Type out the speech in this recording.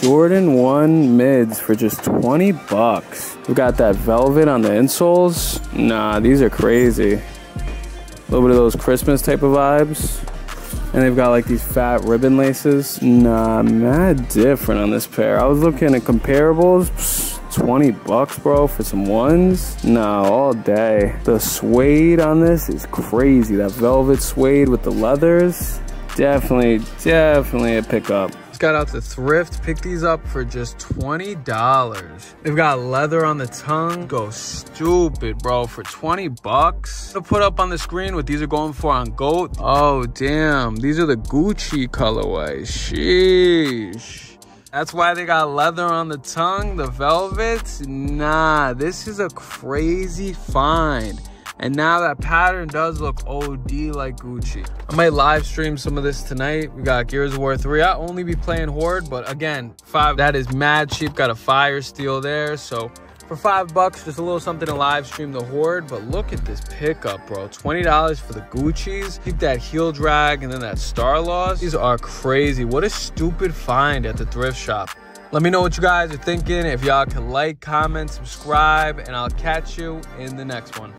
Jordan 1 mids for just 20 bucks. We got that velvet on the insoles. Nah, these are crazy. A little bit of those Christmas type of vibes. And they've got like these fat ribbon laces. Nah, mad different on this pair. I was looking at comparables. Psst, 20 bucks, bro, for some ones? No, all day. The suede on this is crazy. That velvet suede with the leathers. Definitely, definitely a pickup got out the thrift. Pick these up for just $20. They've got leather on the tongue. Go stupid, bro. For 20 bucks. To put up on the screen what these are going for on GOAT. Oh, damn. These are the Gucci colorways. Sheesh. That's why they got leather on the tongue, the velvet. Nah, this is a crazy find. And now that pattern does look OD like Gucci. I might live stream some of this tonight. We got Gears of War 3. I'll only be playing Horde, but again, five, that is mad cheap. Got a fire steal there. So for five bucks, just a little something to live stream the Horde. But look at this pickup, bro. $20 for the Gucci's. Keep that heel drag and then that Star Laws. These are crazy. What a stupid find at the thrift shop. Let me know what you guys are thinking. If y'all can like, comment, subscribe, and I'll catch you in the next one.